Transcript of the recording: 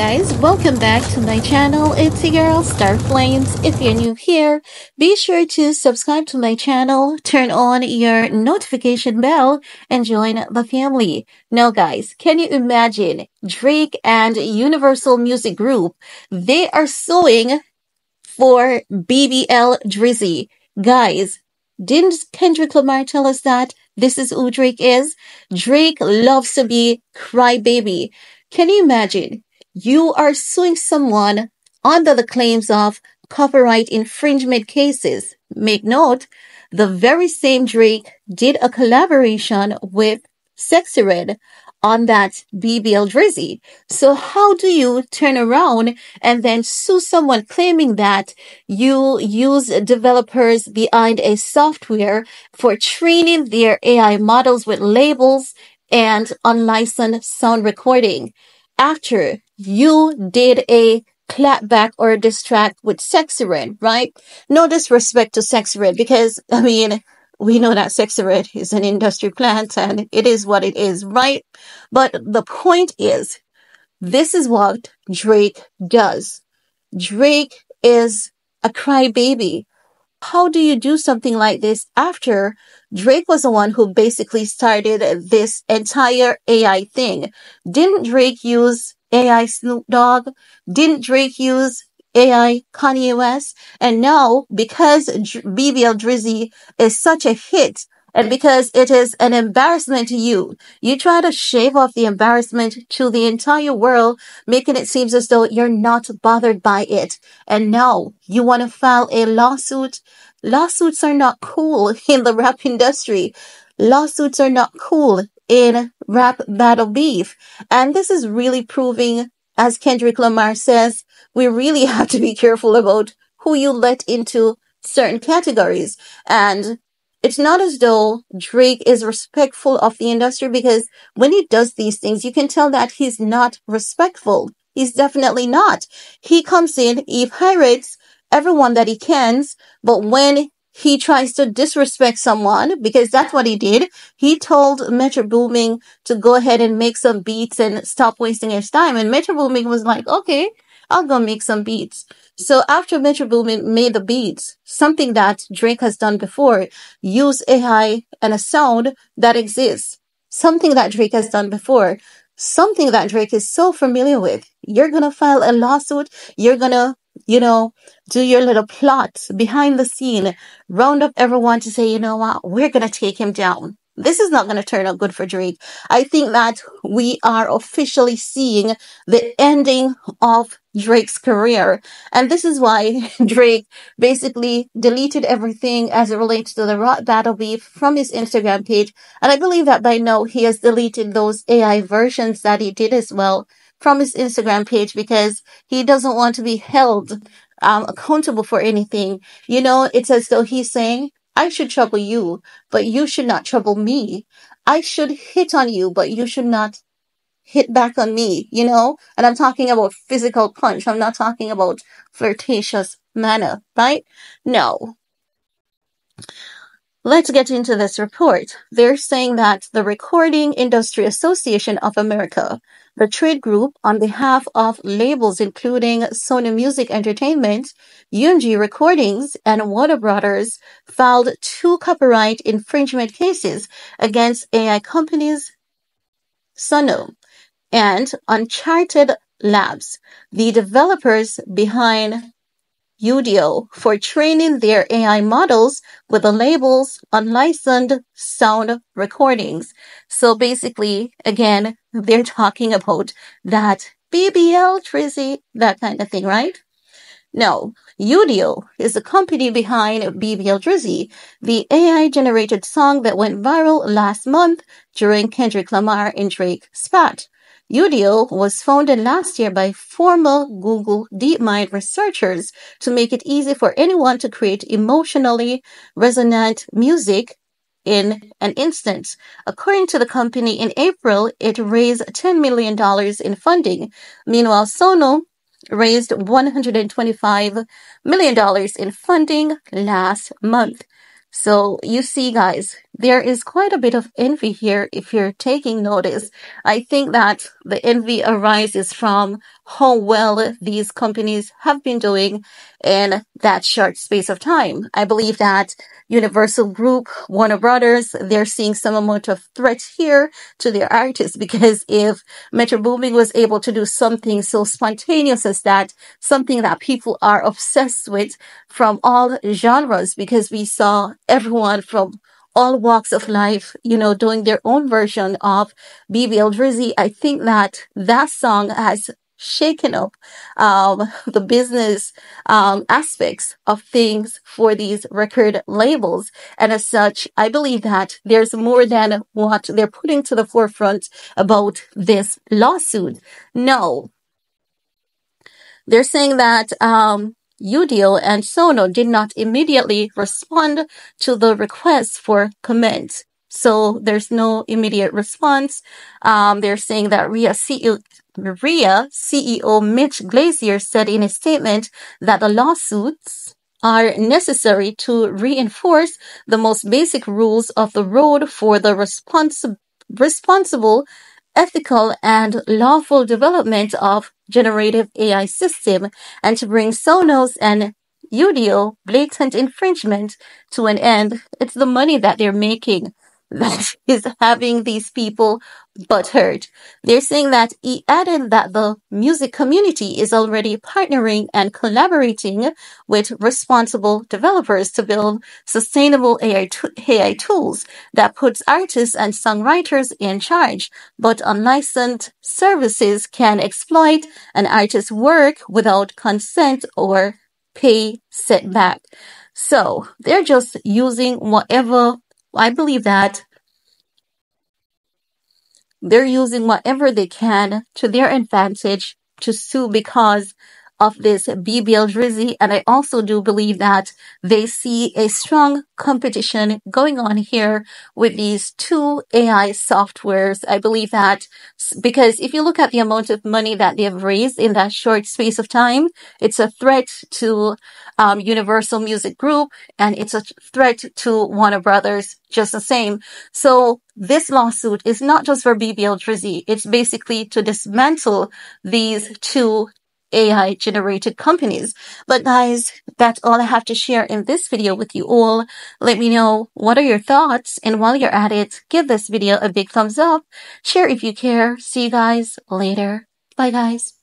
guys, welcome back to my channel. It's your girl Star Flames. If you're new here, be sure to subscribe to my channel, turn on your notification bell, and join the family. Now guys, can you imagine Drake and Universal Music Group? They are suing for BBL Drizzy. Guys, didn't Kendrick Lamar tell us that this is who Drake is? Drake loves to be crybaby. Can you imagine? You are suing someone under the claims of copyright infringement cases. Make note, the very same Drake did a collaboration with Sexyy Red on that BBL Drizzy. So how do you turn around and then sue someone claiming that you use developers behind a software for training their AI models with labels and unlicensed sound recording after you did a clapback or track with Sexyy Red, right? No disrespect to Sexyy Red because, I mean, we know that Sexyy Red is an industry plant and it is what it is, right? But the point is, this is what Drake does. Drake is a crybaby. How do you do something like this after Drake was the one who basically started this entire AI thing. Didn't Drake use AI Snoop Dogg? Didn't Drake use AI Kanye West? And now, because BBL Drizzy is such a hit, and because it is an embarrassment to you, you try to shave off the embarrassment to the entire world, making it seem as though you're not bothered by it. And now you want to file a lawsuit Lawsuits are not cool in the rap industry. Lawsuits are not cool in rap battle beef. And this is really proving, as Kendrick Lamar says, we really have to be careful about who you let into certain categories. And it's not as though Drake is respectful of the industry because when he does these things, you can tell that he's not respectful. He's definitely not. He comes in, he pirates everyone that he can. But when he tries to disrespect someone, because that's what he did, he told Metro Boomin to go ahead and make some beats and stop wasting his time. And Metro Boomin was like, okay, I'll go make some beats. So after Metro Boomin made the beats, something that Drake has done before, use AI and a sound that exists. Something that Drake has done before something that Drake is so familiar with. You're gonna file a lawsuit. You're gonna you know, do your little plot behind the scene, round up everyone to say, you know what, we're going to take him down. This is not going to turn out good for Drake. I think that we are officially seeing the ending of Drake's career. And this is why Drake basically deleted everything as it relates to the Rap Battle Beef from his Instagram page. And I believe that by now he has deleted those AI versions that he did as well from his Instagram page because he doesn't want to be held um, accountable for anything. You know, it's as though he's saying, I should trouble you, but you should not trouble me. I should hit on you, but you should not hit back on me, you know? And I'm talking about physical punch. I'm not talking about flirtatious manner, right? No. Let's get into this report. They're saying that the Recording Industry Association of America, the trade group on behalf of labels including Sony Music Entertainment, UMG Recordings, and Warner Brothers, filed two copyright infringement cases against AI companies Suno and Uncharted Labs, the developers behind Udio for training their AI models with the labels unlicensed sound recordings. So basically, again, they're talking about that BBL, Drizzy, that kind of thing, right? No, Udio is the company behind BBL Drizzy, the AI generated song that went viral last month during Kendrick Lamar and Drake spat. Udio was founded last year by former Google DeepMind researchers to make it easy for anyone to create emotionally resonant music in an instant. According to the company, in April, it raised $10 million in funding. Meanwhile, Suno raised $125 million in funding last month. So you see, guys, there is quite a bit of envy here if you're taking notice. I think that the envy arises from how well these companies have been doing in that short space of time. I believe that Universal Group, Warner Brothers, they're seeing some amount of threat here to their artists because if Metro Boomin was able to do something so spontaneous as that, something that people are obsessed with from all genres, because we saw everyone from all walks of life, you know, doing their own version of BBL Drizzy. I think that that song has shaken up um, the business um, aspects of things for these record labels. And as such, I believe that there's more than what they're putting to the forefront about this lawsuit. No. They're saying that um, Udio and Suno did not immediately respond to the request for comment. So there's no immediate response. Um, they're saying that RIA CEO, RIA CEO Mitch Glazier said in a statement that the lawsuits are necessary to reinforce the most basic rules of the road for the responsi- responsible ethical and lawful development of generative AI system and to bring Suno's and Udio blatant infringement to an end. It's the money that they're making that is having these people butthurt. They're saying that he added that the music community is already partnering and collaborating with responsible developers to build sustainable AI, AI tools that puts artists and songwriters in charge, but unlicensed services can exploit an artist's work without consent or pay setback. So they're just using whatever I believe that they're using whatever they can to their advantage to sue because of this BBL Drizzy. And I also do believe that they see a strong competition going on here with these two AI softwares. I believe that because if you look at the amount of money that they have raised in that short space of time, it's a threat to um, Universal Music Group and it's a threat to Warner Brothers just the same. So this lawsuit is not just for BBL Drizzy. It's basically to dismantle these two AI generated companies. But guys, that's all I have to share in this video with you all. Let me know what are your thoughts. And while you're at it, give this video a big thumbs up. Share if you care. See you guys later. Bye guys.